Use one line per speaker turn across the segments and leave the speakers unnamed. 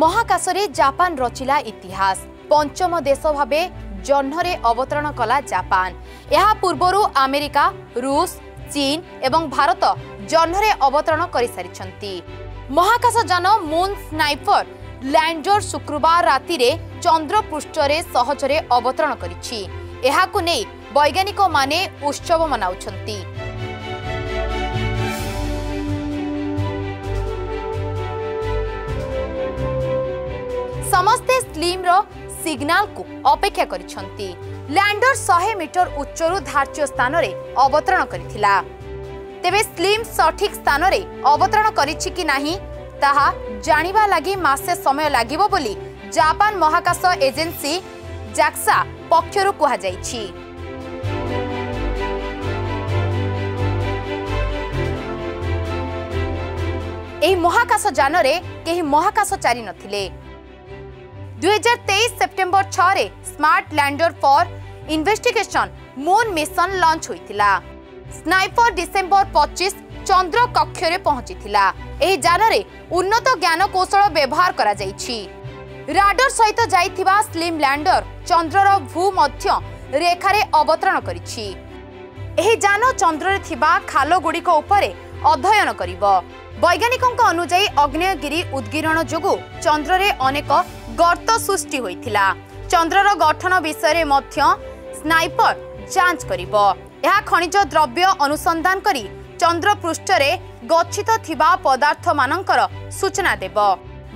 ମହାକାଶରେ ଜାପାନ ରଚିଲା ଇତିହାସ। ପଞ୍ଚମ ଦେଶ ଭାବେ ଜହ୍ନରେ ଅବତରଣ କଲା ଜାପାନ। ଏହା ପୂର୍ବରୁ ଆମେରିକା ରୁଷ ଚୀନ ଏବଂ ଭାରତ ଜହ୍ନରେ ଅବତରଣ କରିସାରିଛନ୍ତି। ମହାକାଶଯାନ ମୁନ୍ ସ୍ନାଇପର ଲ୍ୟାଣ୍ଡର ଶୁକ୍ରବାର ରାତିରେ ଚନ୍ଦ୍ର ପୃଷ୍ଠରେ ସହଜରେ ଅବତରଣ କରିଛି। ଏହାକୁ ନେଇ ବୈଜ୍ଞାନିକମାନେ ଉତ୍ସବ ମନାଉଛନ୍ତି। ସମସ୍ତେ ସ୍ଲିମ୍ର ସିଗ୍ନାଲକୁ ଅପେକ୍ଷା କରିଛନ୍ତି। ଲ୍ୟାଣ୍ଡର ଶହେ ମିଟର ଉଚ୍ଚରୁ ଧାର୍ଯ୍ୟ ସ୍ଥାନରେ ଅବତରଣ କରିଥିଲା। ତେବେ ସ୍ଲିମ୍ ସଠିକ୍ ସ୍ଥାନରେ ଅବତରଣ କରିଛି କି ନାହିଁ ତାହା ଜାଣିବା ଲାଗି ମାସେ ସମୟ ଲାଗିବ ବୋଲି ଜାପାନ ମହାକାଶ ଏଜେନ୍ସି ଜାକ୍ସା ପକ୍ଷରୁ କୁହାଯାଇଛି। ଏହି ମହାକାଶ ଯାନରେ କେହି ମହାକାଶଚାରୀ ନଥିଲେ। ଦୁଇହଜାର ତେଇଶ ସେପ୍ଟେମ୍ବର ଛଅରେ smart lander for investigation moon mission launch ହୋଇଥିଲା। ସ୍ନାଇପର ଡିସେମ୍ବର ପଚିଶ ଚନ୍ଦ୍ର କକ୍ଷରେ ପହଞ୍ଚିଥିଲା। ଏହି ଯାନରେ ଉନ୍ନତ ଜ୍ଞାନ କୌଶଳ ବ୍ୟବହାର କରାଯାଇଛି। ରାଡର ସହିତ ଯାଇଥିବା ସ୍ଲିମ୍ ଲ୍ୟାଣ୍ଡର ଚନ୍ଦ୍ରର ଭୂ ମଧ୍ୟ ରେଖାରେ ଅବତରଣ କରିଛି। ଏହି ଯାନ ଚନ୍ଦ୍ରରେ ଥିବା ଖାଲଗୁଡ଼ିକ ଉପରେ ଅଧ୍ୟୟନ କରିବ। ବୈଜ୍ଞାନିକଙ୍କ ଅନୁଯାୟୀ ଅଗ୍ନେୟଗିରି ଉଦ୍ଗୀରଣ ଯୋଗୁଁ ଚନ୍ଦ୍ରରେ ଅନେକ ଗର୍ତ୍ତ ସୃଷ୍ଟି ହୋଇଥିଲା। ଚନ୍ଦ୍ରର ଗଠନ ବିଷୟରେ ମଧ୍ୟ ସ୍ନାଇପର ଯାଞ୍ଚ କରିବ। ଏହା ଖଣିଜ ଦ୍ରବ୍ୟ ଅନୁସନ୍ଧାନ କରି ଚନ୍ଦ୍ର ପୃଷ୍ଠରେ ଗଚ୍ଛିତ ଥିବା ପଦାର୍ଥମାନଙ୍କର ସୂଚନା ଦେବ।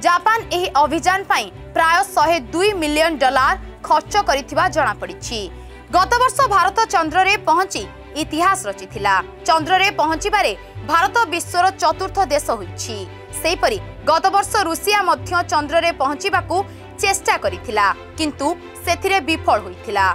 ଜାପାନ ଏହି ଅଭିଯାନ ପାଇଁ ପ୍ରାୟ ଶହେ ଦୁଇ ମିଲିୟନ ଡଲାର ଖର୍ଚ୍ଚ କରିଥିବା ଜଣାପଡ଼ିଛି। ଗତବର୍ଷ ଭାରତ ଚନ୍ଦ୍ରରେ ପହଞ୍ଚି ଇତିହାସ ରଚିଥିଲା ଚନ୍ଦ୍ରରେ ପହଞ୍ଚିବାରେ ଭାରତ ବିଶ୍ୱର ଚତୁର୍ଥ ଦେଶ ହୋଇଛି ସେହିପରି ଗତବର୍ଷ ରୁଷିଆ ମଧ୍ୟ ଚନ୍ଦ୍ରରେ ପହଞ୍ଚିବାକୁ ଚେଷ୍ଟା କରିଥିଲା। କିନ୍ତୁ ସେଥିରେ ବିଫଳ ହୋଇଥିଲା।